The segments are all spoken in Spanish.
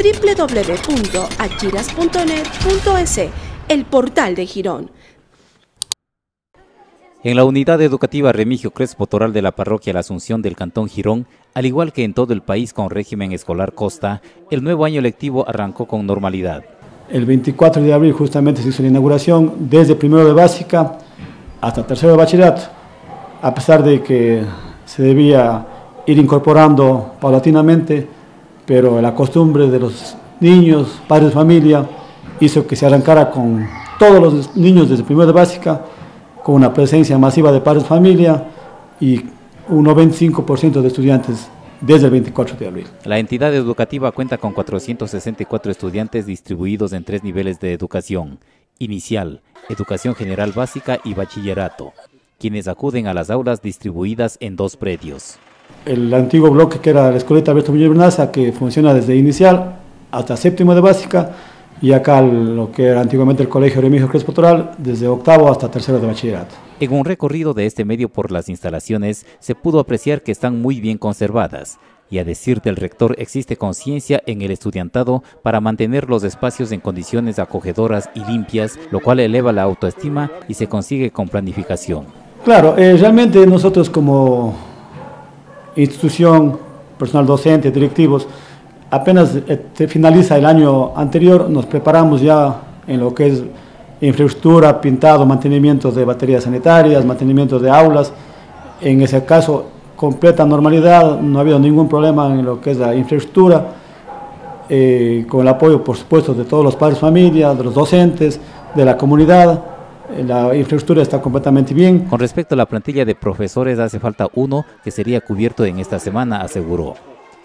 www.achiras.net.es, el portal de Girón. En la unidad educativa Remigio Crespo Toral de la parroquia La Asunción del Cantón Girón, al igual que en todo el país con régimen escolar Costa, el nuevo año lectivo arrancó con normalidad. El 24 de abril justamente se hizo la inauguración desde primero de básica hasta tercero de bachillerato, a pesar de que se debía ir incorporando paulatinamente, pero la costumbre de los niños, padres familia, hizo que se arrancara con todos los niños desde primero de básica con una presencia masiva de padres familia y un 95% de estudiantes desde el 24 de abril. La entidad educativa cuenta con 464 estudiantes distribuidos en tres niveles de educación, inicial, educación general básica y bachillerato, quienes acuden a las aulas distribuidas en dos predios. El antiguo bloque que era la Escuelita Alberto Muñoz Bernaza, que funciona desde inicial hasta séptimo de básica, y acá lo que era antiguamente el Colegio Remigio Crespo Toral, desde octavo hasta tercero de bachillerato. En un recorrido de este medio por las instalaciones, se pudo apreciar que están muy bien conservadas, y a decir del rector existe conciencia en el estudiantado para mantener los espacios en condiciones acogedoras y limpias, lo cual eleva la autoestima y se consigue con planificación. Claro, eh, realmente nosotros como institución, personal docente, directivos, apenas eh, finaliza el año anterior, nos preparamos ya en lo que es infraestructura, pintado, mantenimiento de baterías sanitarias, mantenimiento de aulas. En ese caso, completa normalidad, no ha habido ningún problema en lo que es la infraestructura, eh, con el apoyo, por supuesto, de todos los padres de familia, de los docentes, de la comunidad. La infraestructura está completamente bien. Con respecto a la plantilla de profesores, hace falta uno que sería cubierto en esta semana, aseguró.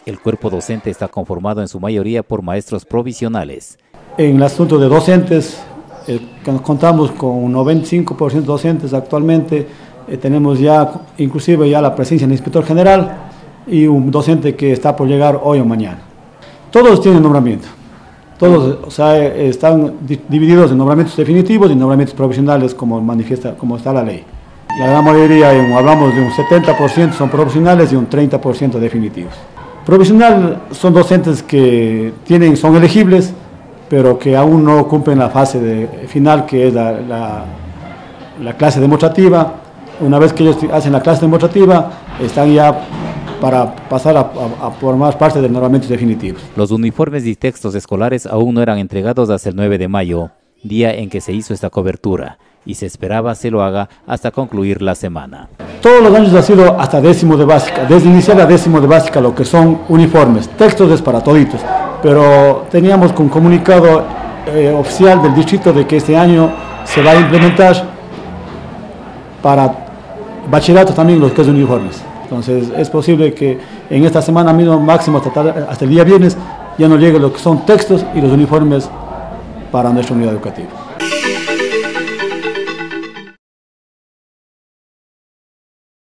El cuerpo docente está conformado en su mayoría por maestros provisionales. En el asunto de docentes, eh, contamos con 95% docentes actualmente, eh, tenemos ya inclusive ya la presencia del inspector general y un docente que está por llegar hoy o mañana. Todos tienen nombramiento, todos o sea, están divididos en nombramientos definitivos y nombramientos provisionales como manifiesta, como está la ley. La gran mayoría, hablamos de un 70% son provisionales y un 30% definitivos. Provisional son docentes que tienen, son elegibles, pero que aún no cumplen la fase final, que es la, clase demostrativa. Una vez que ellos hacen la clase demostrativa, están ya para pasar a, formar parte de normamientos definitivos. Los uniformes y textos escolares aún no eran entregados hasta el 9 de mayo, día en que se hizo esta cobertura, y se esperaba se lo haga hasta concluir la semana. Todos los años ha sido hasta décimo de básica, desde inicial a décimo de básica, lo que son uniformes. Textos es para toditos, pero teníamos con comunicado eh, oficial del distrito de que este año se va a implementar para bachillerato también los que son uniformes. Entonces es posible que en esta semana mismo, máximo hasta, el día viernes, ya no llegue lo que son textos y los uniformes para nuestra unidad educativa.